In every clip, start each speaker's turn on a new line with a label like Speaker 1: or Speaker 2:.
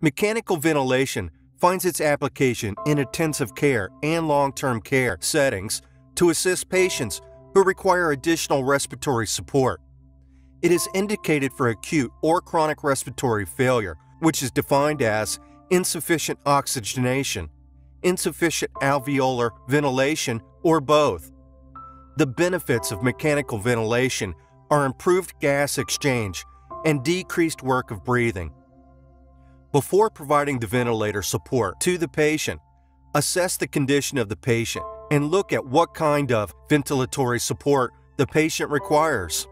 Speaker 1: Mechanical ventilation finds its application in intensive care and long-term care settings to assist patients who require additional respiratory support. It is indicated for acute or chronic respiratory failure, which is defined as insufficient oxygenation, insufficient alveolar ventilation, or both. The benefits of mechanical ventilation are improved gas exchange and decreased work of breathing. Before providing the ventilator support to the patient, assess the condition of the patient and look at what kind of ventilatory support the patient requires.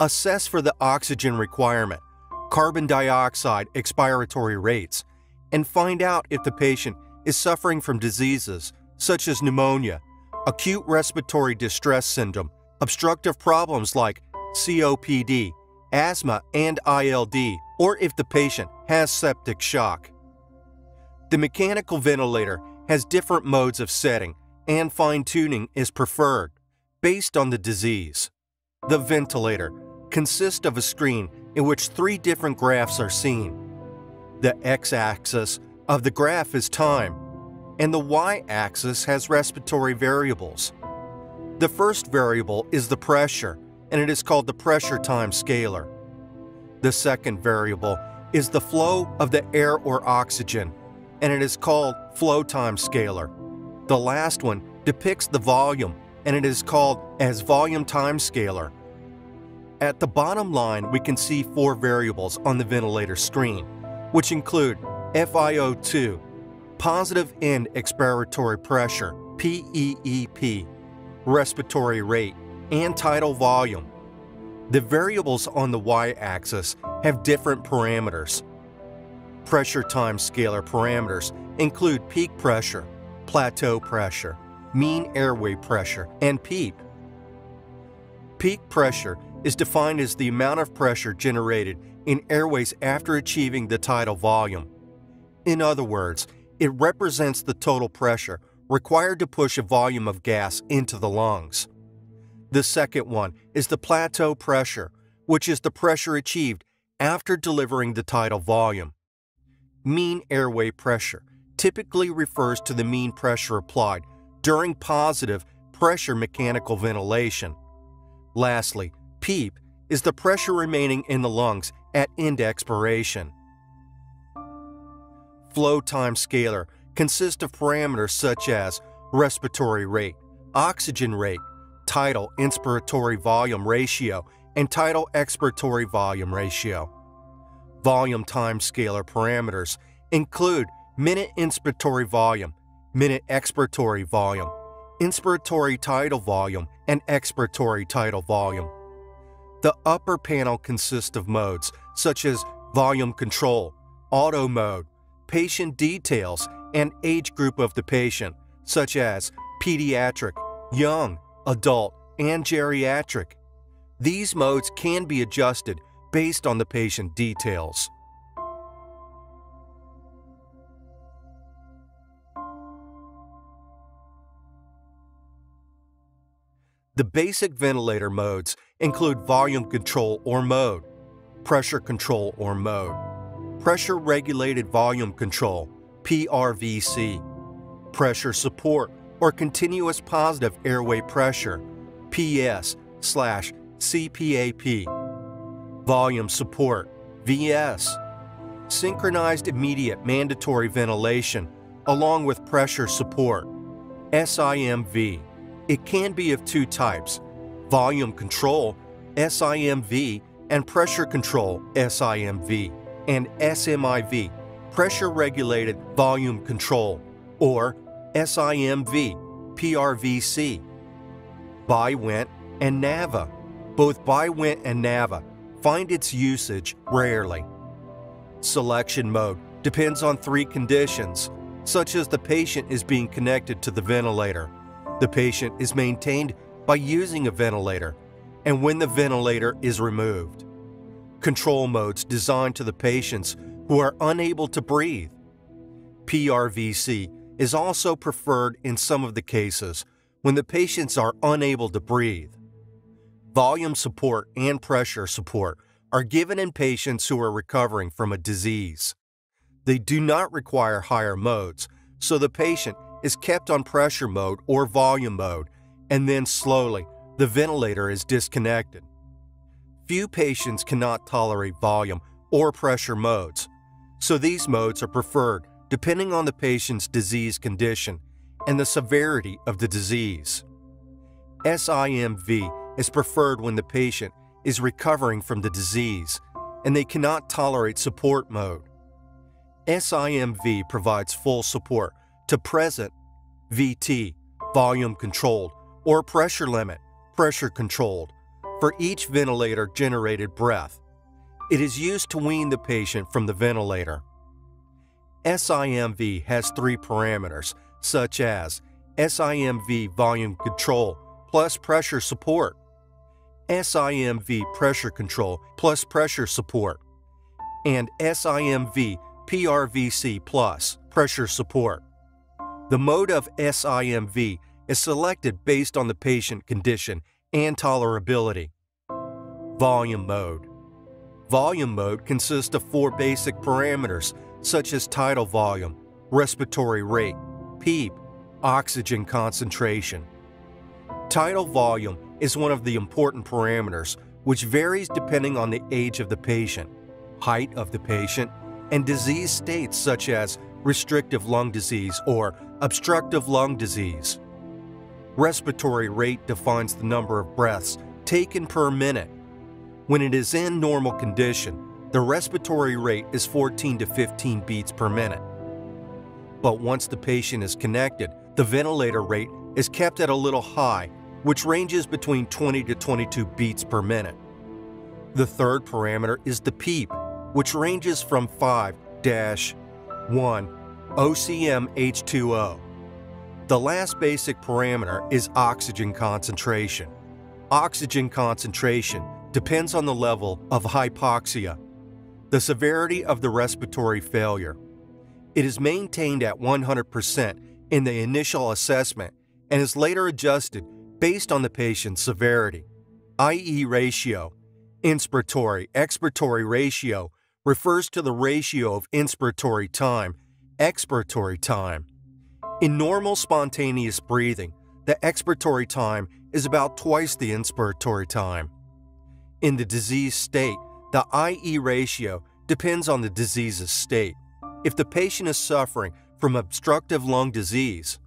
Speaker 1: Assess for the oxygen requirement, carbon dioxide expiratory rates, and find out if the patient is suffering from diseases such as pneumonia, acute respiratory distress syndrome, obstructive problems like COPD, asthma, and ILD, or if the patient has septic shock. The mechanical ventilator has different modes of setting and fine-tuning is preferred based on the disease. The ventilator consists of a screen in which three different graphs are seen. The x-axis of the graph is time, and the y-axis has respiratory variables. The first variable is the pressure, and it is called the pressure time scalar. The second variable is the flow of the air or oxygen, and it is called flow time scalar. The last one depicts the volume, and it is called as volume time scalar. At the bottom line, we can see four variables on the ventilator screen, which include FiO2, positive end expiratory pressure, PEEP, respiratory rate, and tidal volume. The variables on the y-axis have different parameters. Pressure time scalar parameters include peak pressure, plateau pressure, mean airway pressure, and PEEP. Peak pressure is defined as the amount of pressure generated in airways after achieving the tidal volume. In other words, it represents the total pressure required to push a volume of gas into the lungs. The second one is the plateau pressure, which is the pressure achieved after delivering the tidal volume. Mean airway pressure typically refers to the mean pressure applied during positive pressure mechanical ventilation. Lastly, PEEP is the pressure remaining in the lungs at end expiration. Flow time scalar consists of parameters such as respiratory rate, oxygen rate, tidal inspiratory volume ratio, and tidal expiratory volume ratio. Volume time scalar parameters include minute inspiratory volume, minute expiratory volume, inspiratory tidal volume, and expiratory tidal volume. The upper panel consists of modes such as volume control, auto mode, patient details, and age group of the patient, such as pediatric, young, adult, and geriatric. These modes can be adjusted based on the patient details. The basic ventilator modes include volume control or mode, pressure control or mode, pressure regulated volume control, PRVC, pressure support or continuous positive airway pressure, PS slash CPAP, volume support, VS, synchronized immediate mandatory ventilation along with pressure support, SIMV. It can be of two types, volume control, SIMV, and pressure control, SIMV, and SMIV, pressure regulated volume control, or SIMV, PRVC. BiVent and NAVA, both BiVent and NAVA, find its usage rarely. Selection mode depends on three conditions, such as the patient is being connected to the ventilator, the patient is maintained by using a ventilator, and when the ventilator is removed. Control modes designed to the patients who are unable to breathe. PRVC is also preferred in some of the cases when the patients are unable to breathe. Volume support and pressure support are given in patients who are recovering from a disease. They do not require higher modes, so the patient is kept on pressure mode or volume mode, and then slowly the ventilator is disconnected. Few patients cannot tolerate volume or pressure modes, so these modes are preferred depending on the patient's disease condition and the severity of the disease. SIMV is preferred when the patient is recovering from the disease and they cannot tolerate support mode. SIMV provides full support to present VT, volume controlled, or pressure limit, pressure controlled, for each ventilator generated breath. It is used to wean the patient from the ventilator. SIMV has three parameters, such as SIMV volume control plus pressure support, SIMV pressure control plus pressure support, and SIMV PRVC plus pressure support. The mode of SIMV is selected based on the patient condition and tolerability. Volume mode. Volume mode consists of four basic parameters such as tidal volume, respiratory rate, PEEP, oxygen concentration. Tidal volume is one of the important parameters which varies depending on the age of the patient, height of the patient, and disease states such as restrictive lung disease or obstructive lung disease. Respiratory rate defines the number of breaths taken per minute. When it is in normal condition, the respiratory rate is 14 to 15 beats per minute. But once the patient is connected, the ventilator rate is kept at a little high, which ranges between 20 to 22 beats per minute. The third parameter is the PEEP, which ranges from 5-1 OCM H2O. The last basic parameter is oxygen concentration. Oxygen concentration depends on the level of hypoxia, the severity of the respiratory failure. It is maintained at 100% in the initial assessment and is later adjusted based on the patient's severity. IE ratio, inspiratory expiratory ratio, refers to the ratio of inspiratory time, expiratory time. In normal spontaneous breathing, the expiratory time is about twice the inspiratory time. In the disease state, the IE ratio depends on the disease's state. If the patient is suffering from obstructive lung disease,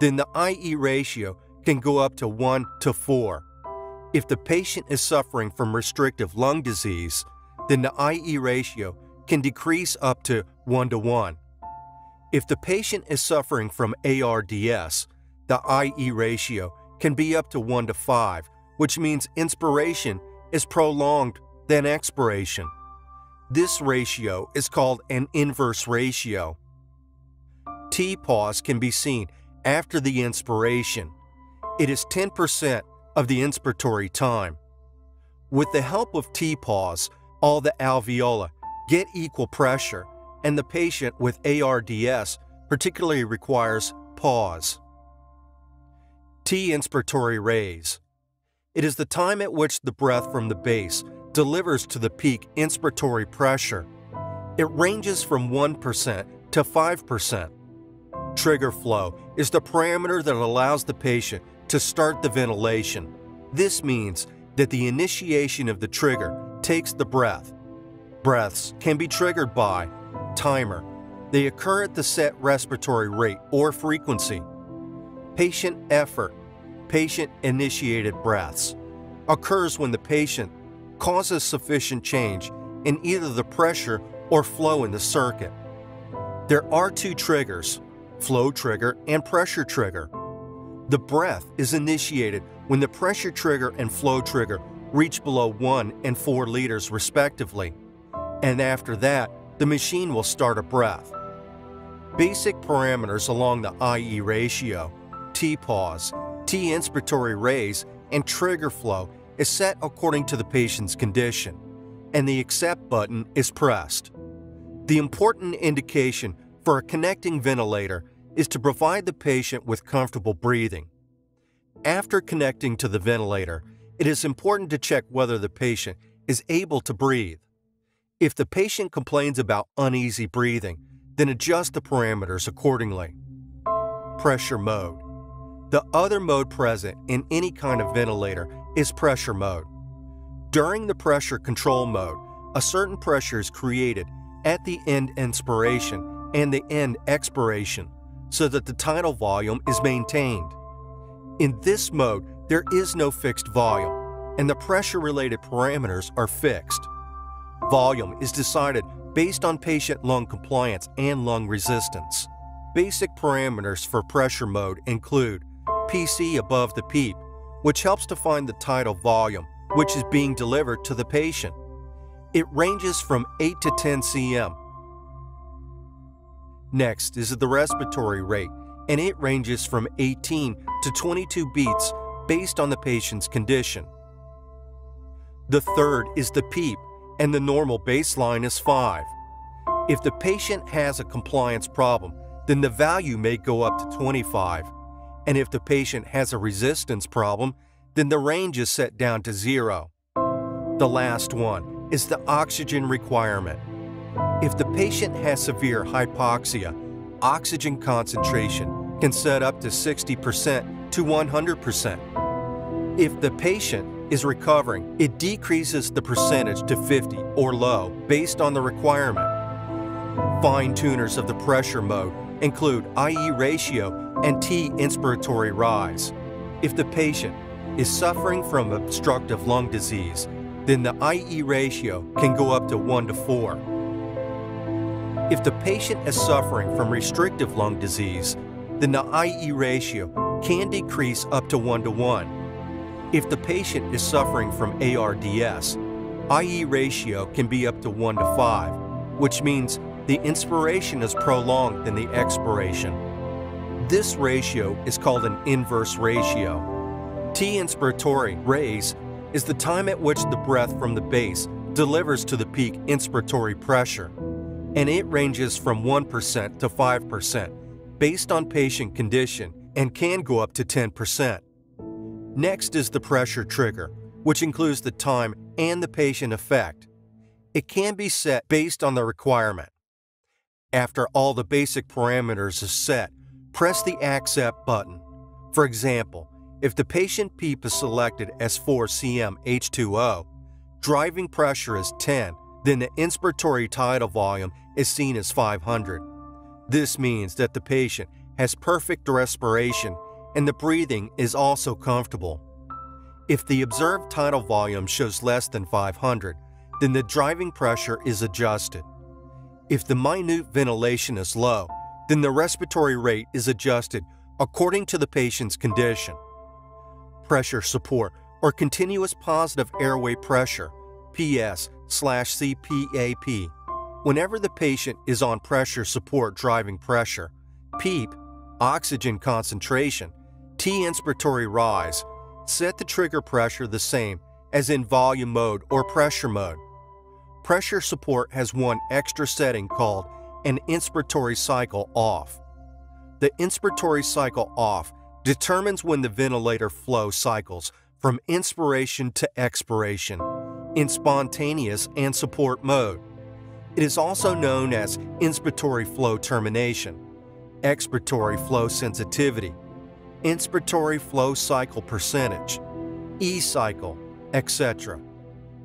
Speaker 1: then the IE ratio can go up to 1 to 4. If the patient is suffering from restrictive lung disease, then the IE ratio can decrease up to 1 to 1. If the patient is suffering from ARDS, the IE ratio can be up to 1 to 5, which means inspiration is prolonged than expiration. This ratio is called an inverse ratio. T-pause can be seen after the inspiration. It is 10% of the inspiratory time. With the help of T-pause, all the alveoli get equal pressure, and the patient with ARDS particularly requires pause. T inspiratory raise. It is the time at which the breath from the base delivers to the peak inspiratory pressure. It ranges from 1% to 5%. Trigger flow is the parameter that allows the patient to start the ventilation. This means that the initiation of the trigger takes the breath. Breaths can be triggered by timer. They occur at the set respiratory rate or frequency. Patient effort, patient-initiated breaths, occurs when the patient causes sufficient change in either the pressure or flow in the circuit. There are two triggers, flow trigger and pressure trigger. The breath is initiated when the pressure trigger and flow trigger reach below 1 and 4 liters respectively, and after that, the machine will start a breath. Basic parameters along the IE ratio, T-pause, T-inspiratory raise, and trigger flow is set according to the patient's condition, and the accept button is pressed. The important indication for a connecting ventilator is to provide the patient with comfortable breathing. After connecting to the ventilator, it is important to check whether the patient is able to breathe. If the patient complains about uneasy breathing, then adjust the parameters accordingly. Pressure mode. The other mode present in any kind of ventilator is pressure mode. During the pressure control mode, a certain pressure is created at the end inspiration and the end expiration so that the tidal volume is maintained. In this mode, there is no fixed volume, and the pressure-related parameters are fixed. Volume is decided based on patient lung compliance and lung resistance. Basic parameters for pressure mode include PC above the PEEP, which helps to find the tidal volume, which is being delivered to the patient. It ranges from 8 to 10 cm. Next is the respiratory rate, and it ranges from 18 to 22 beats based on the patient's condition. The third is the PEEP, and the normal baseline is 5. If the patient has a compliance problem, then the value may go up to 25. And if the patient has a resistance problem, then the range is set down to zero. The last one is the oxygen requirement. If the patient has severe hypoxia, oxygen concentration can set up to 60% to 100%. If the patient is recovering, it decreases the percentage to 50 or low based on the requirement. Fine tuners of the pressure mode include IE ratio and T inspiratory rise. If the patient is suffering from obstructive lung disease, then the IE ratio can go up to 1 to 4. If the patient is suffering from restrictive lung disease, then the IE ratio can decrease up to 1 to 1. If the patient is suffering from ARDS, IE ratio can be up to 1 to 5, which means the inspiration is prolonged than the expiration. This ratio is called an inverse ratio. T inspiratory raise is the time at which the breath from the base delivers to the peak inspiratory pressure, and it ranges from 1% to 5% based on patient condition and can go up to 10%. Next is the pressure trigger, which includes the time and the patient effect. It can be set based on the requirement. After all the basic parameters are set, press the Accept button. For example, if the patient PEEP is selected as 4 cm H2O, driving pressure is 10, then the inspiratory tidal volume is seen as 500. This means that the patient has perfect respiration and the breathing is also comfortable. If the observed tidal volume shows less than 500, then the driving pressure is adjusted. If the minute ventilation is low, then the respiratory rate is adjusted according to the patient's condition. Pressure support or continuous positive airway pressure, PS slash CPAP. Whenever the patient is on pressure support driving pressure, PEEP, oxygen concentration, T inspiratory rise, set the trigger pressure the same as in volume mode or pressure mode. Pressure support has one extra setting called an inspiratory cycle off. The inspiratory cycle off determines when the ventilator flow cycles from inspiration to expiration in spontaneous and support mode. It is also known as inspiratory flow termination, expiratory flow sensitivity, inspiratory flow cycle percentage, E-cycle, etc.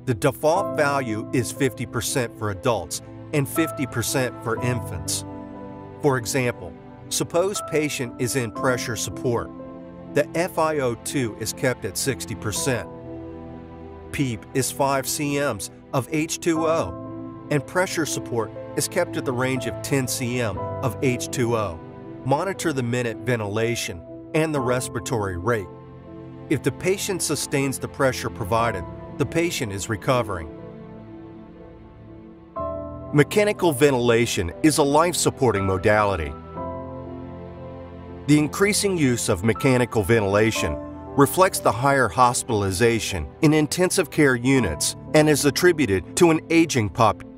Speaker 1: The default value is 50% for adults and 50% for infants. For example, suppose patient is in pressure support. The FiO2 is kept at 60%. PEEP is 5 cms of H2O, and pressure support is kept at the range of 10 cm of H2O. Monitor the minute ventilation and the respiratory rate. If the patient sustains the pressure provided, the patient is recovering. Mechanical ventilation is a life-supporting modality. The increasing use of mechanical ventilation reflects the higher hospitalization in intensive care units and is attributed to an aging population.